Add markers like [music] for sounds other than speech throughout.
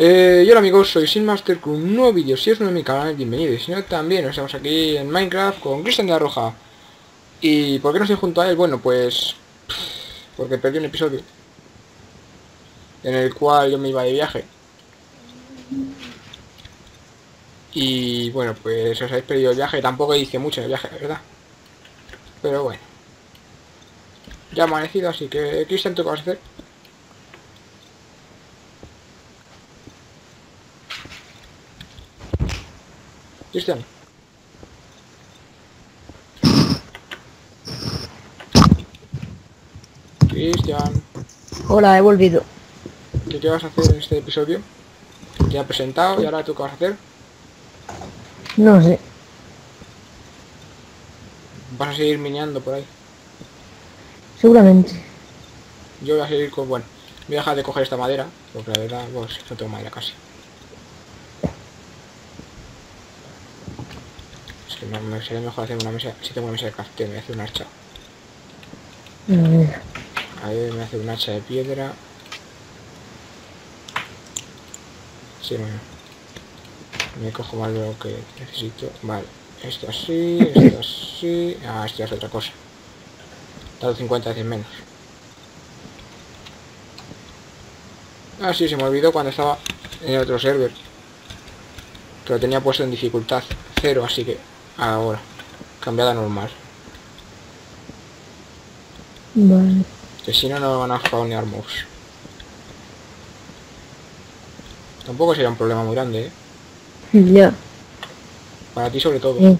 Eh, y hola amigos, soy Sinmaster con un nuevo vídeo. Si es nuevo en mi canal, bienvenido. Y si no, también estamos aquí en Minecraft con Cristian de la Roja. ¿Y por qué no estoy junto a él? Bueno, pues... Porque perdí un episodio. En el cual yo me iba de viaje. Y bueno, pues os habéis perdido el viaje. Tampoco hice mucho en el viaje, ¿verdad? Pero bueno. Ya ha amanecido, así que... Cristian, ¿tú qué vas a hacer? Cristian. Cristian, Hola, he volvido. ¿qué, ¿qué vas a hacer en este episodio? Ya he presentado y ahora tú qué vas a hacer. No sé. Vas a seguir mineando por ahí. Seguramente. Yo voy a seguir con... Bueno, voy a dejar de coger esta madera, porque la verdad, pues no tengo madera casi. Me, sería mejor hacer una mesa, si tengo una mesa de café, me hacer un hacha. Ver. A ver, me hacer un hacha de piedra. Sí, bueno. Me cojo más de lo que necesito. Vale, esto así, esto así. Ah, esto es otra cosa. Dado 50 veces menos. Ah, sí, se me olvidó cuando estaba en el otro server. Que lo tenía puesto en dificultad cero, así que ahora. Cambiada normal. Vale. Que si no, no me van a spawnear mobs. Tampoco sería un problema muy grande, ¿eh? Ya. Para ti sobre todo. Sí.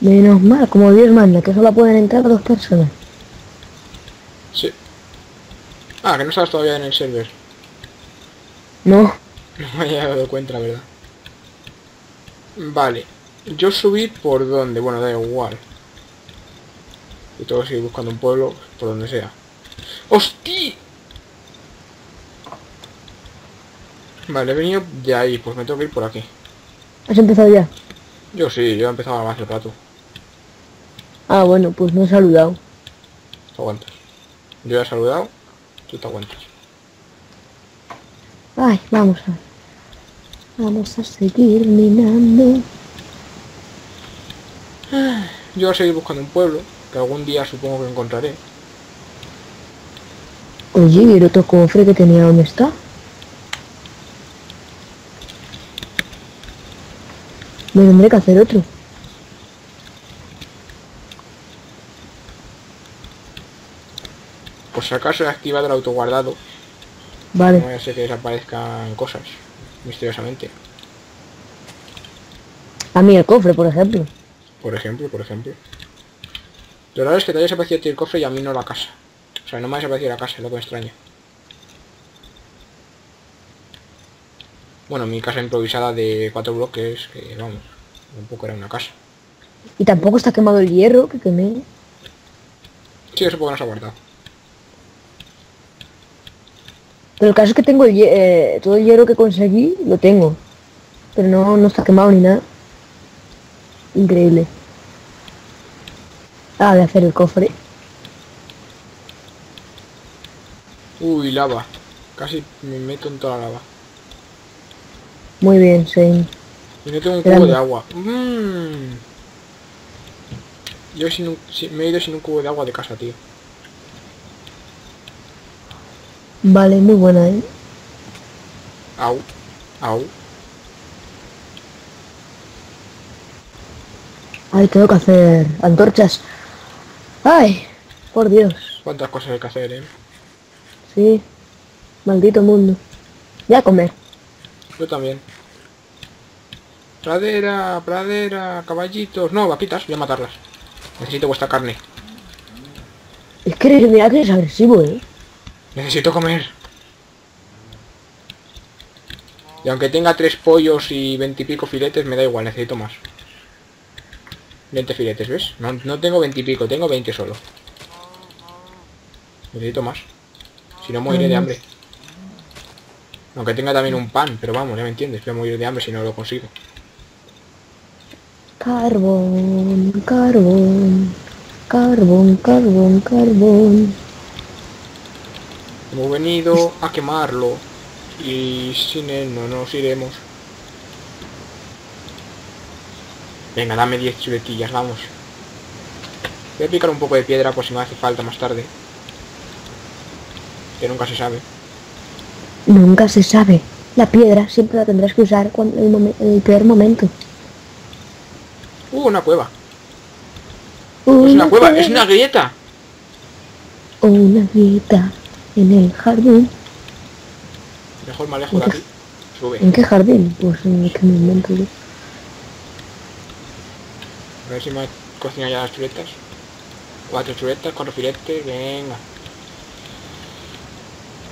Menos mal, como Dios manda, que solo pueden entrar dos personas. Sí. Ah, que no estás todavía en el server. No. No me había dado cuenta, la verdad. Vale. Yo subí por donde, bueno, da igual. Y tengo que seguir buscando un pueblo por donde sea. ¡Hostia! Vale, he venido de ahí, pues me tengo que ir por aquí. ¿Has empezado ya? Yo sí, yo he empezado más el rato. Ah, bueno, pues no he saludado. Te aguantas. Yo ya he saludado, tú te aguantas. Ay, vamos a... Vamos a seguir minando. Yo voy a seguir buscando un pueblo, que algún día supongo que encontraré. Oye, ¿y el otro cofre que tenía dónde está? Me tendré que hacer otro. Por si acaso he activado el autoguardado. No Vale. a ser que desaparezcan cosas, misteriosamente. A mí el cofre, por ejemplo. Por ejemplo, por ejemplo. Lo raro es que te haya desaparecido a ti el cofre y a mí no la casa. O sea, no me ha desaparecido la casa, es lo que me extraña. Bueno, mi casa improvisada de cuatro bloques, que vamos, tampoco era una casa. Y tampoco está quemado el hierro que quemé. Sí, eso porque no se ha guardado. Pero el caso es que tengo el eh, todo el hierro que conseguí, lo tengo. Pero no, no está quemado ni nada. Increíble. Ah, de hacer el cofre. Uy, lava. Casi me meto en toda la lava. Muy bien, sí. Y no tengo un cubo de agua. Mm. Yo sin un- sin- me he ido sin un cubo de agua de casa, tío. Vale, muy buena, ¿eh? Au. Au. Ay, tengo que hacer antorchas. Ay, por Dios. Cuántas cosas hay que hacer, eh. Sí. Maldito mundo. Ya a comer. Yo también. Pradera, pradera, caballitos. No, vaquitas, voy a matarlas. Necesito vuestra carne. Es que mira que es agresivo, ¿eh? Necesito comer. Y aunque tenga tres pollos y veintipico filetes, me da igual, necesito más. 20 filetes, ¿ves? No, no tengo veintipico, tengo 20 solo. Necesito más. Si no moriré de hambre. Aunque tenga también un pan, pero vamos, ya me entiendes, voy a morir de hambre si no lo consigo. Carbón, carbón, carbón, carbón, carbón. Hemos venido a quemarlo. Y sin él no nos iremos. Venga, dame 10 chuletillas, vamos. Voy a picar un poco de piedra por si me hace falta más tarde. Que nunca se sabe. Nunca se sabe. La piedra siempre la tendrás que usar cuando, en, el peor momento. Uh, una cueva. Es una cueva, es una grieta. Una grieta en el jardín. Mejor me alejo de aquí. Sube. ¿En qué jardín? Pues en el que me invento yo. A ver si me cocina ya las chuletas. Cuatro chuletas, cuatro filetes, venga.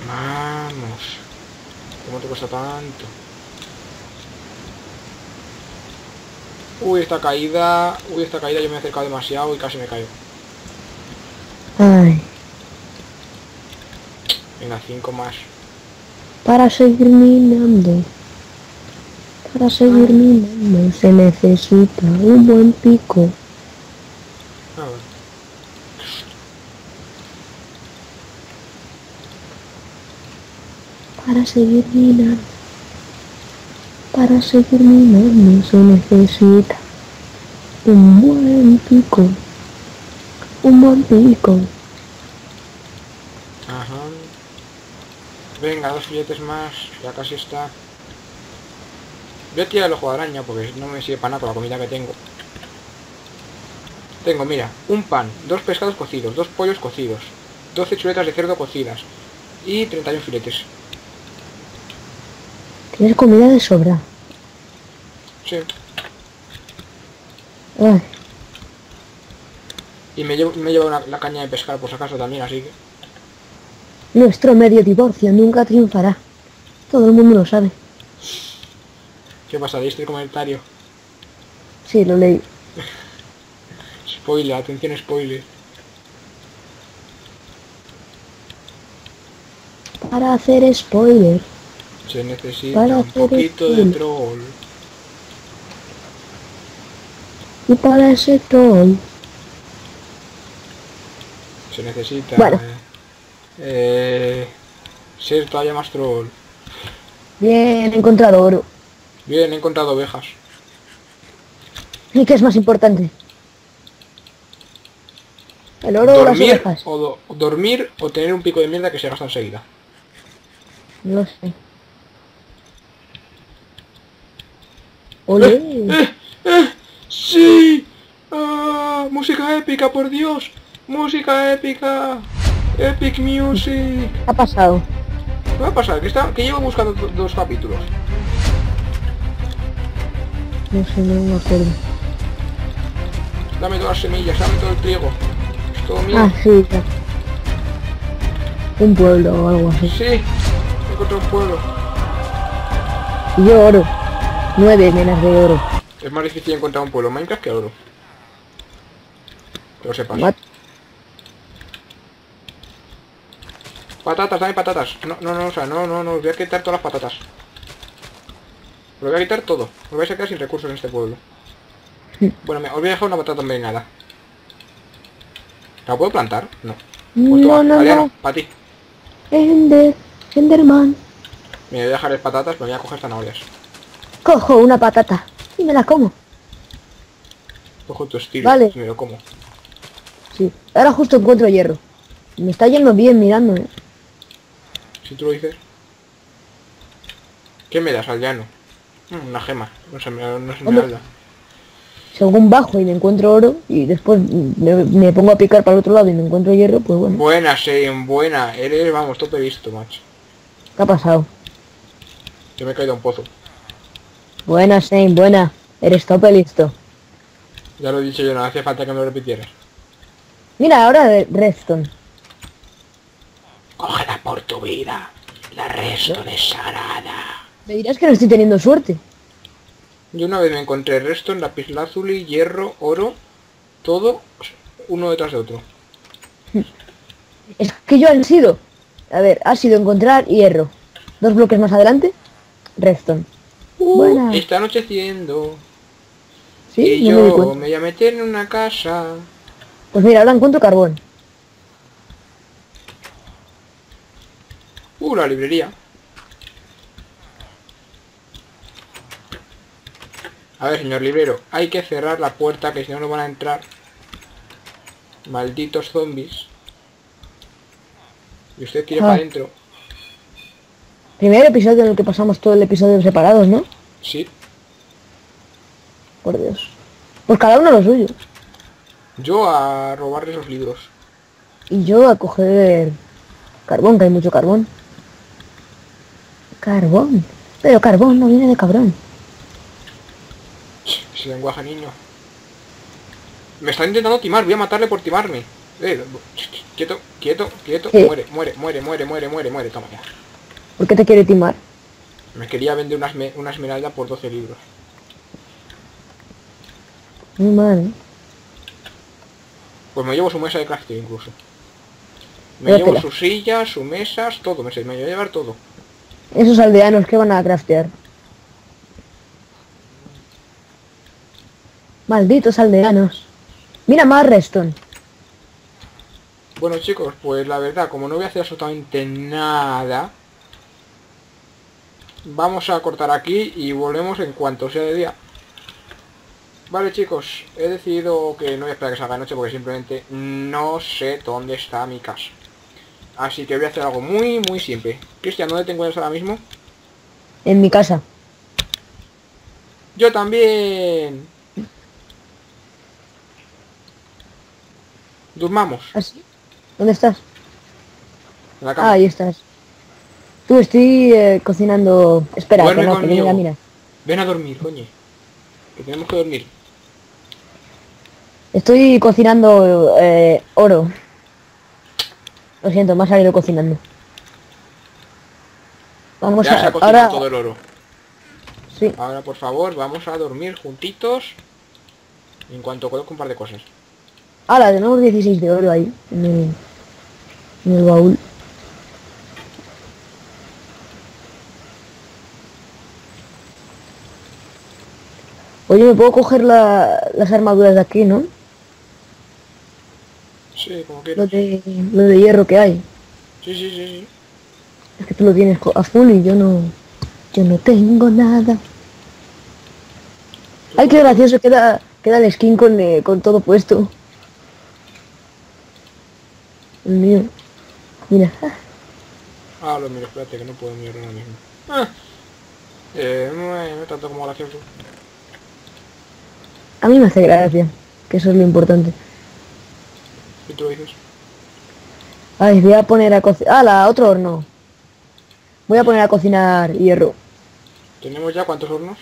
Vamos. ¿Cómo te cuesta tanto? Uy, esta caída... Uy, esta caída yo me he acercado demasiado y casi me caigo. Ay, Venga, cinco más. para seguir minando. Para seguir minando se necesita un buen pico. A ver. Para seguir minando. Para seguir minando se necesita un buen pico. Un buen pico. Venga, dos filetes más. Ya casi está. Voy a tirar el ojo de araña porque no me sirve para nada con la comida que tengo. Tengo, mira, un pan, dos pescados cocidos, dos pollos cocidos, 12 chuletas de cerdo cocidas y 31 filetes. Tienes comida de sobra. Sí. Ay, Y me llevo, me llevo una- la caña de pescar por si acaso también, así que... nuestro medio divorcio nunca triunfará. Todo el mundo lo sabe. ¿Qué pasa? ¿Leíste el comentario? Sí, lo leí. Spoiler, atención spoiler. Para hacer spoiler. Se necesita Para un poquito de troll. Y para ese troll. Se necesita... Bueno. eh, ser todavía más troll. Bien, he encontrado oro. Bien, he encontrado ovejas. ¿Y qué es más importante? ¿El oro o las dormir ovejas? o, do- dormir o tener un pico de mierda que se gasta enseguida. No sé. ¡Ole! ¡Sí! ¡Ah! ¡Música épica, por Dios! ¡Música épica! ¡Epic Music! ¿Qué ha pasado? ¿Qué va a pasar? Que, está, que llevo buscando do- dos capítulos. No sé, no me acuerdo. Dame todas las semillas, dame todo el trigo. Es todo mío. Ah, sí, ya. Un pueblo o algo así. Sí, he encontrado un pueblo. Y yo oro. Nueve menos de oro. Es más difícil encontrar un pueblo Minecraft que oro. Que lo sepas. What? Patatas, dame patatas. No, no, no, o sea, no, no, no, os voy a quitar todas las patatas. Os voy a quitar todo. Os vais a quedar sin recursos en este pueblo. [laughs] Bueno, me, os voy a dejar una patata envenenada. ¿La puedo plantar? No. Pues No, toma, no, Adriano, no. para ti. Ender, Enderman. Me voy a dejar patatas, me voy a coger zanahorias. Cojo una patata y me la como. Cojo tu estilo Vale. me lo como. Sí. Ahora justo encuentro hierro. Me está yendo bien mirando, ¿eh? Si tú lo dices. ¿Qué me das, aldeano? Mm, una gema. No se me, no se me. Según bajo y me encuentro oro y después me, me pongo a picar para el otro lado y me encuentro hierro, pues bueno, Buena, Sein, buena. Eres, vamos, tope visto, macho. ¿qué ha pasado? Yo me he caído a un pozo. Buena, Shane, buena. Eres tope listo. Ya lo he dicho yo, no hacía falta que me lo repitieras. Mira, ahora de Redstone. Cógela por tu vida. La resto de Sarada. Me dirás que no estoy teniendo suerte. Yo una vez me encontré resto en lapislázuli, hierro, oro, todo uno detrás de otro. Es que yo han sido. A ver, ha sido encontrar hierro. Dos bloques más adelante, Redstone. Buena. Está anocheciendo. Sí, y no me yo cuenta. me voy a meter en una casa. Pues mira, ahora encuentro carbón. Uh, la librería. A ver, señor librero, hay que cerrar la puerta que si no no van a entrar malditos zombies. Y usted quiere Ah. para adentro. Primer episodio en el que pasamos todo el episodio separados, ¿no? Sí. Por Dios. Pues cada uno lo suyo. Yo a robarle esos libros. Y yo a coger carbón, que hay mucho carbón. Carbón. Pero carbón no viene de cabrón. Ese lenguaje niño. Me está intentando timar, voy a matarle por timarme. Eh, quieto, quieto, quieto. ¿Qué? Muere, muere, muere, muere, muere, muere, muere. Toma ya. ¿Por qué te quiere timar? Me quería vender una, una esmeralda por 12 libros. Muy mal, ¿eh? Pues me llevo su mesa de crafting incluso. Me llevo sus sillas, sus mesas, todo. Me, me voy a llevar todo. Esos aldeanos que van a craftear. Malditos aldeanos. Mira más Reston. Bueno chicos, pues la verdad, como no voy a hacer absolutamente nada, vamos a cortar aquí y volvemos en cuanto sea de día. Vale chicos, he decidido que no voy a esperar que salga de noche porque simplemente no sé dónde está mi casa. Así que voy a hacer algo muy muy simple. Cristian, ¿dónde te encuentras ahora mismo? En mi casa. Yo también. Durmamos ¿Así? ¿Dónde estás? en la Ah, cama. ahí estás. Tú estoy eh, cocinando... Espera, Duerme que no, que mira, mira. Ven a dormir, coño. Que tenemos que dormir. Estoy cocinando eh, oro. Lo siento, me ha salido cocinando. Vamos Ya se a... ha cocinado Ahora... todo el oro. Sí. Ahora, por favor, vamos a dormir juntitos. En cuanto coloque un par de cosas. Ahora, tenemos 16 de oro ahí. En el, en el baúl. Oye, me puedo coger la- las armaduras de aquí, ¿no? Sí, como Lo de, lo de hierro que hay. Sí, sí, sí, sí. Es que tú lo tienes co- a full y yo no... Yo no tengo nada. Ay, qué gracioso queda, queda el skin con, eh, con todo puesto. El mío. Mira. Ah, lo miro, espérate que no puedo mirar ahora mismo. Ah. Eh, no, no tanto como gracioso. A mí me hace gracia. Que eso es lo importante. Ay, voy a poner a cocinar... ¡Ah, la otro horno! Voy a poner a cocinar hierro. ¿Tenemos ya cuántos hornos?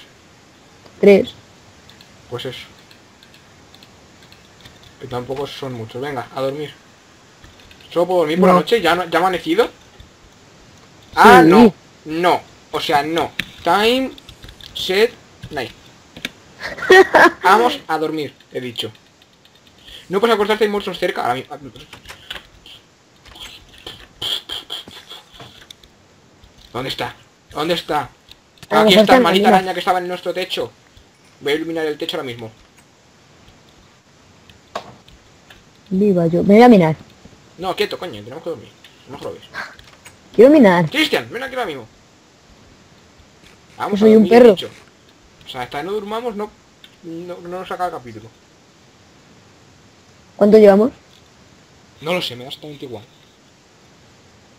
Tres. Pues eso. Que tampoco son muchos. Venga, a dormir. ¿Solo puedo dormir por la No. noche? ¿Ya, no, ¿Ya ha amanecido? Ah, Sí. no. No. O sea, no. Time, set, night. [laughs] Vamos a dormir, he dicho. No puedes acostarte hay monstruos cerca. Ahora mismo. ¿Dónde está? ¿Dónde está? Aquí está mina. araña que estaba en nuestro techo. Voy a iluminar el techo ahora mismo. Viva yo. Me voy a minar. No, quieto, coño, tenemos que dormir. No robes. Quiero minar. Cristian, ven aquí ahora mismo. Vamos Yo soy a un dormir, perro. dicho. O sea, hasta que no durmamos no, no, no nos acaba el capítulo. ¿Cuánto llevamos? No lo sé, me da exactamente igual.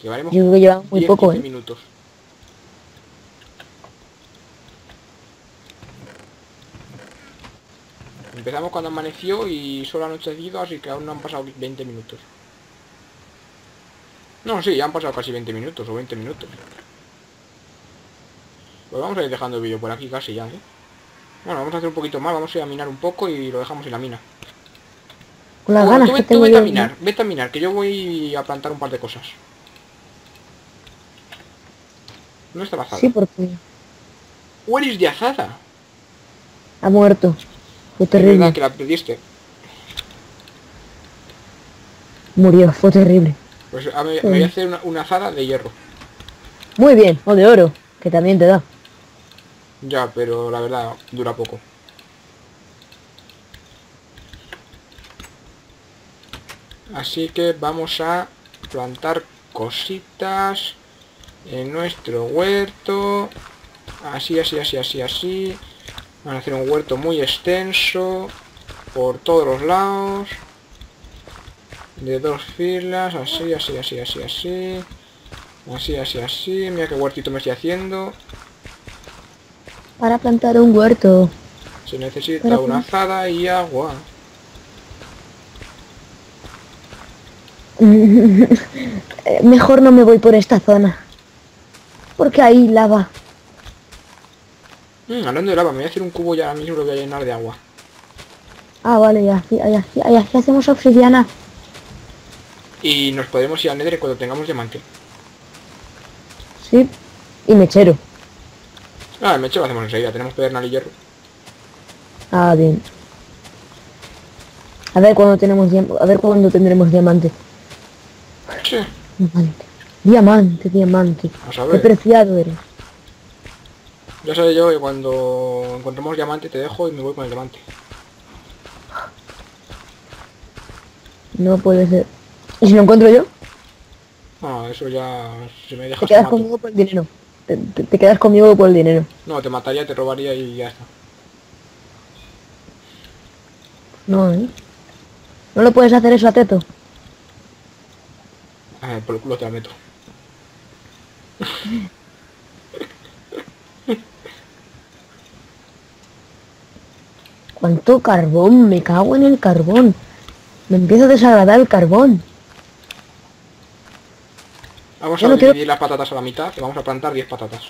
Llevaremos Yo creo que llevamos muy 10, poco, 15 ¿eh? minutos. Empezamos cuando amaneció y solo ha anochecido, así que aún no han pasado 20 minutos. No, sí, ya han pasado casi 20 minutos o 20 minutos. Pues vamos a ir dejando el vídeo por aquí casi ya, ¿eh? Bueno, vamos a hacer un poquito más, vamos a ir a minar un poco y lo dejamos en la mina. Las Bueno, ganas tú, que tú tengo vete a minar, vete a minar, que yo voy a plantar un par de cosas. ¿Dónde está la azada? Sí, porque Where is the azada? ha muerto. Fue Es verdad terrible. que la perdiste. Murió, fue terrible. Pues a ver, me voy a hacer una, una azada de hierro. Muy bien, o de oro, que también te da. Ya, pero la verdad dura poco. Así que vamos a plantar cositas. en nuestro huerto. Así, así, así, así, así. Vamos a hacer un huerto muy extenso. Por todos los lados. De dos filas. Así, así, así, así, así. Así, así, así. Mira qué huertito me estoy haciendo. Para plantar un huerto. Se necesita una azada y agua. [laughs] Mejor no me voy por esta zona. Porque hay lava. Mm, hablando de lava, me voy a hacer un cubo y ahora mismo lo voy a llenar de agua. Ah, vale, ya, ya, ya, ya, ya, ya hacemos obsidiana. Y nos podremos ir al Nether cuando tengamos diamante. Sí. Y mechero. Ah, el mecho lo hacemos enseguida, tenemos pedernal y hierro. Ah, bien. A ver cuándo tenemos a ver cuándo tendremos diamante. Sí, Diamante. Diamante, diamante. a Qué preciado eres. Ya sé yo que cuando encontremos diamante te dejo y me voy con el diamante. No puede ser. ¿Y si lo encuentro yo? No, eso ya... Si me Te dejas te quedas conmigo por el dinero. Te, te- te quedas conmigo por el dinero. No, te mataría, te robaría y ya está. No, ¿eh? No lo puedes hacer eso a Teto. Ah, por el culo te la meto. ¿Cuánto carbón? Me cago en el carbón. Me empiezo a desagradar el carbón. Vamos Yo a no quiero- dividir las patatas a la mitad y vamos a plantar 10 patatas.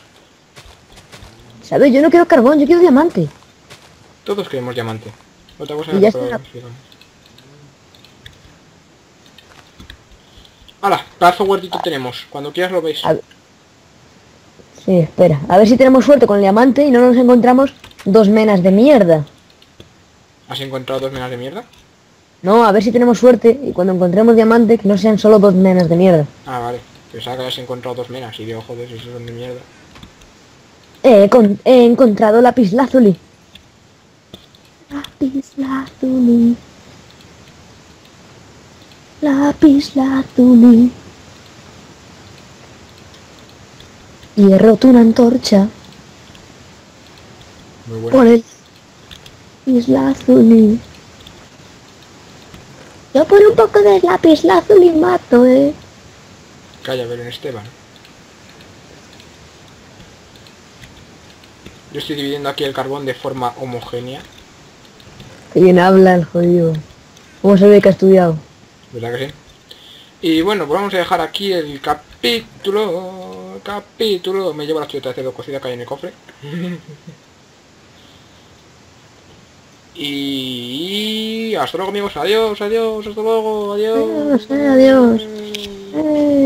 ¿Sabes? Yo no quiero carbón, yo quiero diamante. Todos queremos diamante. Otra cosa Y es ya lo que está. digamos. ¡Hala! Pedazo huertito tenemos. Cuando quieras lo ver. Sí, espera. A ver si tenemos suerte con el diamante y no nos encontramos dos menas de mierda. ¿Has encontrado dos menas de mierda? No, a ver si tenemos suerte y cuando encontremos diamante que no sean solo dos menas de mierda. Ah, vale. Pensaba que habías encontrado dos menas y digo, joder, si son de mierda. He, con- he encontrado lápiz lazuli. Lápiz lazuli. Y he roto una antorcha Muy bueno. por el lápiz lazuli. Yo por un poco de lápiz lazuli mato, eh. Calla, Belén Esteban. Yo estoy dividiendo aquí el carbón de forma homogénea. Que bien habla el jodido. ¿Cómo se ve que ha estudiado? ¿Verdad que sí? Y bueno, pues vamos a dejar aquí el capítulo. Capítulo. Me llevo la chuleta de cerdo cocida que hay en el cofre. [laughs] y hasta luego amigos. Adiós, adiós, hasta luego, adiós. Adiós, eh, adiós. Eh.